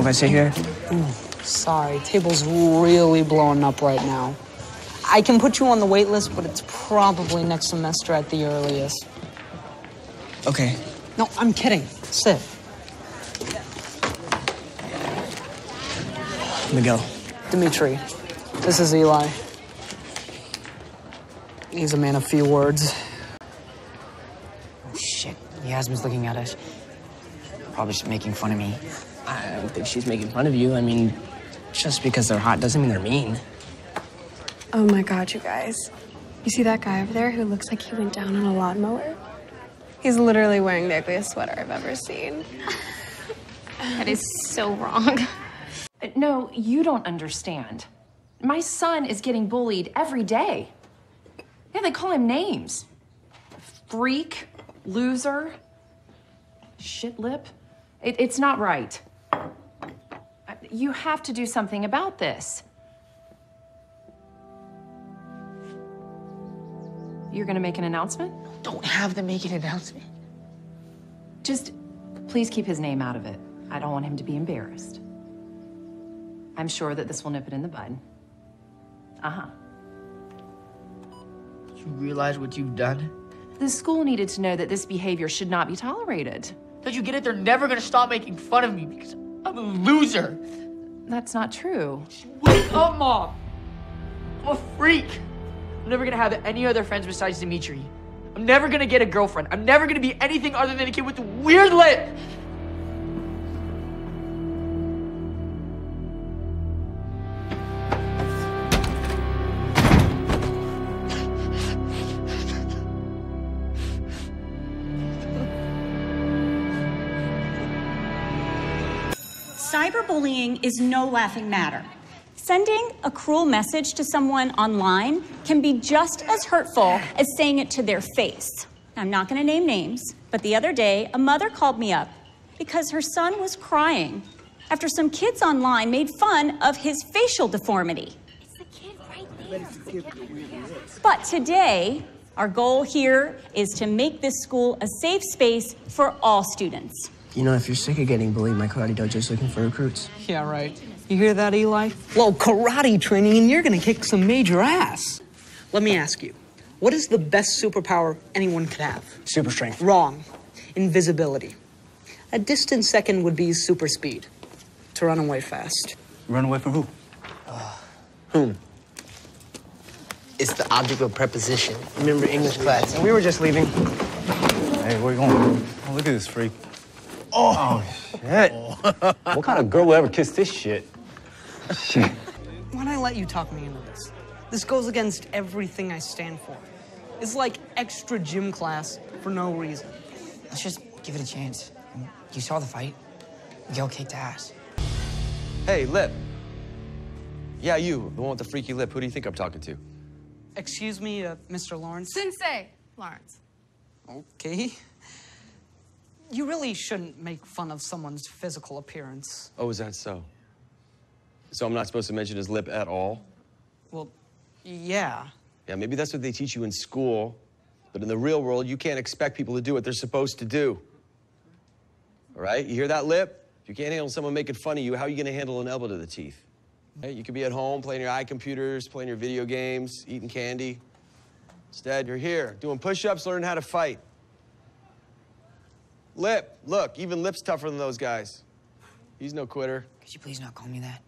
if I sit here? Sorry, table's really blowing up right now. I can put you on the wait list, but it's probably next semester at the earliest. Okay. No, I'm kidding. Sit. Miguel. Demetri, this is Eli. He's a man of few words. Oh, shit. Yasmine's looking at us. Probably just making fun of me. I don't think she's making fun of you. I mean, just because they're hot doesn't mean they're mean. Oh my god, you guys. You see that guy over there who looks like he went down on a lawnmower? He's literally wearing the ugliest sweater I've ever seen. That is so wrong. Uh, no, you don't understand. My son is getting bullied every day. Yeah, they call him names freak, loser, shit lip. It, it's not right. You have to do something about this. You're gonna make an announcement? Don't have them make an announcement. Just please keep his name out of it. I don't want him to be embarrassed. I'm sure that this will nip it in the bud. Uh huh. You realize what you've done? The school needed to know that this behavior should not be tolerated. Don't you get it? They're never gonna stop making fun of me because I'm a loser. That's not true. Wake up, Mom! I'm a freak. I'm never gonna have any other friends besides Demetri. I'm never gonna get a girlfriend. I'm never gonna be anything other than a kid with a weird lip. Cyberbullying is no laughing matter. Sending a cruel message to someone online can be just as hurtful as saying it to their face. I'm not going to name names, but the other day, a mother called me up because her son was crying after some kids online made fun of his facial deformity. It's the kids right there. But today, our goal here is to make this school a safe space for all students. You know, if you're sick of getting bullied, my karate dojo's looking for recruits. Yeah, right. You hear that, Eli? Well, karate training, and you're gonna kick some major ass. Let me ask you, what is the best superpower anyone could have? Super strength. Wrong. Invisibility. A distant second would be super speed. To run away fast. Run away from who? Whom? It's the object of preposition. Remember English class? We were just leaving. Hey, where are you going? Oh, look at this freak. Oh, shit. what kind of girl will ever kiss this shit? Shit. Why'd I let you talk me into this? This goes against everything I stand for. It's like extra gym class for no reason. Let's just give it a chance. You saw the fight. Miguel kicked ass. Hey, Lip. Yeah, you, the one with the freaky lip. Who do you think I'm talking to? Excuse me, uh, Mr. Lawrence? Sensei, Lawrence. Okay. You really shouldn't make fun of someone's physical appearance. Oh, is that so? So I'm not supposed to mention his lip at all? Well, yeah. Yeah, maybe that's what they teach you in school, but in the real world, you can't expect people to do what they're supposed to do. All right? You hear that, Lip? If you can't handle someone making fun of you, how are you going to handle an elbow to the teeth? Hey, you could be at home playing your eye computers, playing your video games, eating candy. Instead, you're here doing push ups, learning how to fight. Lip, look, even Lip's tougher than those guys. He's no quitter. Could you please not call me that?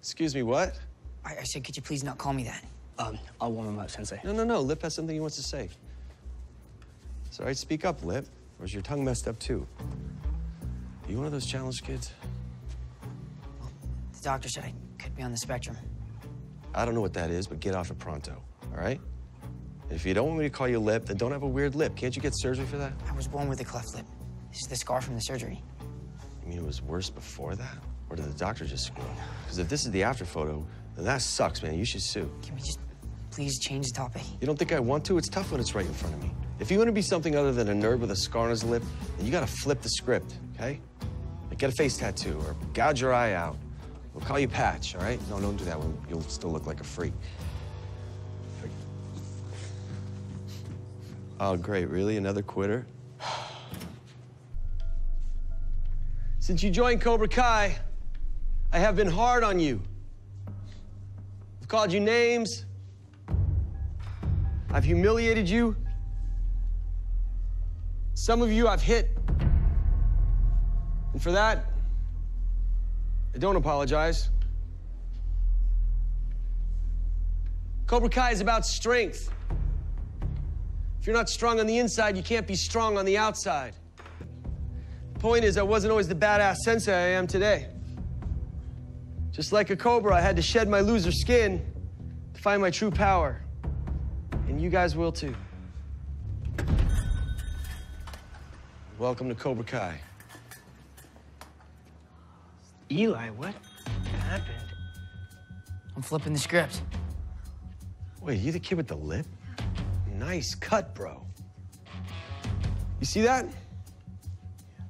Excuse me, what? I, I said, could you please not call me that? Um, I'll warm him up, Sensei. No, no, no. Lip has something he wants to say. It's all right, speak up, Lip. Or is your tongue messed up too? Are you one of those challenged kids? The doctor said I could be on the spectrum. I don't know what that is, but get off it pronto, all right? If you don't want me to call you Lip, then don't have a weird lip. Can't you get surgery for that? I was born with a cleft lip. This is the scar from the surgery. You mean it was worse before that? Or did the doctor just screw up? Because if this is the after photo, then that sucks, man. You should sue. Can we just please change the topic? You don't think I want to? It's tough when it's right in front of me. If you want to be something other than a nerd with a scar on his lip, then you gotta flip the script, okay? Like get a face tattoo or gouge your eye out. We'll call you Patch, all right? No, don't do that one. You'll still look like a freak. Freak. Oh, great. Really? Another quitter? Since you joined Cobra Kai, I have been hard on you. I've called you names. I've humiliated you. Some of you I've hit. And for that, I don't apologize. Cobra Kai is about strength. If you're not strong on the inside, you can't be strong on the outside. The point is, I wasn't always the badass sensei I am today. Just like a cobra, I had to shed my loser skin to find my true power. And you guys will too. Welcome to Cobra Kai. Eli, what happened? I'm flipping the script. Wait, you the kid with the lip? Nice cut, bro. You see that?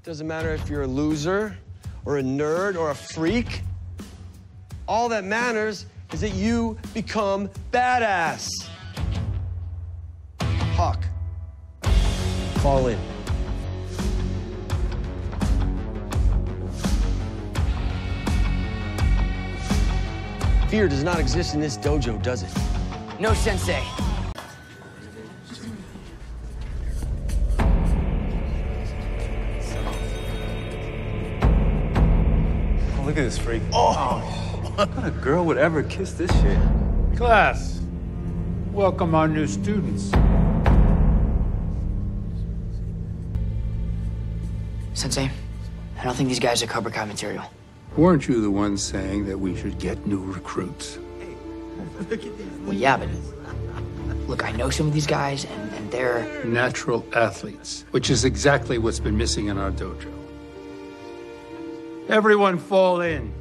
Doesn't matter if you're a loser or a nerd or a freak. All that matters is that you become badass. Hawk, fall in. Fear does not exist in this dojo, does it? No, Sensei. Look at this freak. Oh, what a girl would ever kiss this shit? Class, welcome our new students. Sensei, I don't think these guys are Cobra Kai material. Weren't you the one saying that we should get new recruits? Well, yeah, but look, I know some of these guys, and, and they're Natural athletes, which is exactly what's been missing in our dojo. Everyone fall in.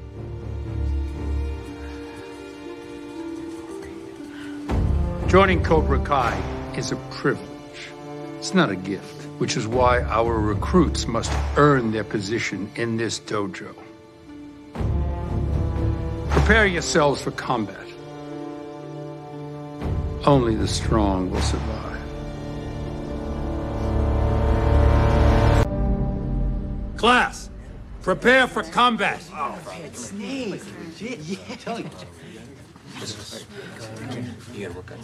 Joining Cobra Kai is a privilege. It's not a gift, which is why our recruits must earn their position in this dojo. Prepare yourselves for combat. Only the strong will survive. Class, prepare for combat. Snake. Shit, yeah.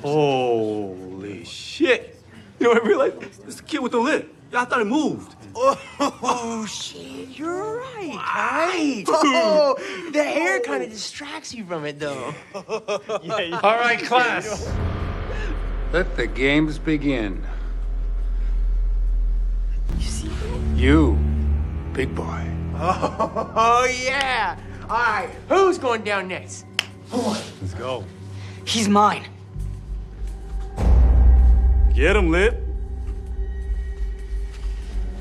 Holy shit. You know what I realized? It's the kid with the lip. Y'all thought it moved. Oh, oh shit, you're right, right. Oh, the hair kind of distracts you from it, though. All right, class. Let the games begin. You, big boy. Oh, yeah. All right, who's going down next? Let's go. he's mine. Get him, lip.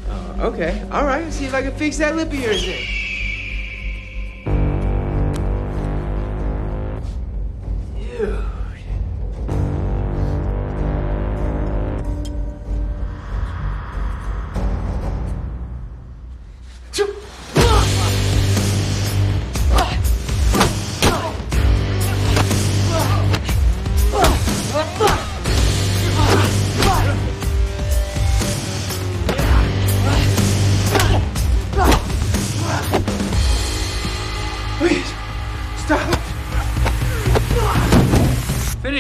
Uh, okay, all right. Let's see if I can fix that lip of yours then.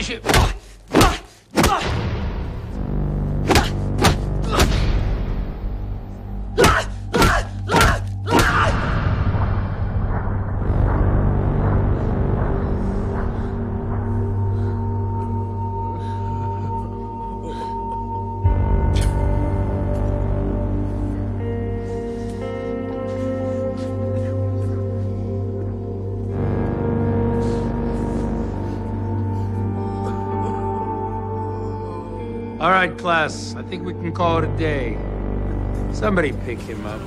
Finish it. All right, class. I think we can call it a day. Somebody pick him up.